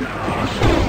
Yes.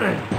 You